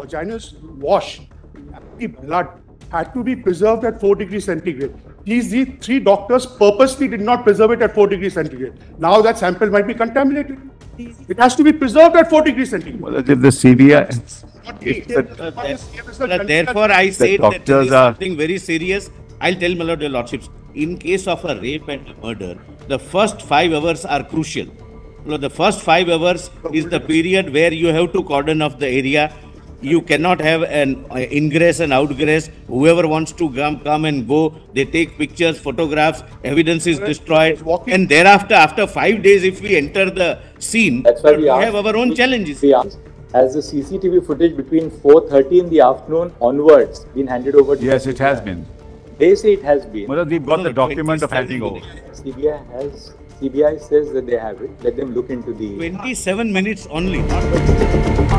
vaginal wash, the blood had to be preserved at 4 degrees centigrade. These, these three doctors purposely did not preserve it at 4 degrees centigrade. Now that sample might be contaminated. It has to be preserved at 4 degrees centigrade. Well, if the CBI, if the- that- Therefore, I say that doctors there is are- something very serious. I'll tell my lord, your lordships, in case of a rape and a murder, the first five hours are crucial. No, the first five hours is the period where you have to cordon off the area. You cannot have an uh, ingress and outgress. Whoever wants to come, come and go, they take pictures, photographs, evidence is destroyed. And thereafter, after five days, if we enter the scene, That's why we we have our own challenges. We asked, the CCTV footage between 4:30 in the afternoon onwards been handed over to? yes, the it has been. They say it has been. Well, we've got No, the document of 27 handing over. CBI has, CBI says that they have it. Let them look into the. 27 minutes only. not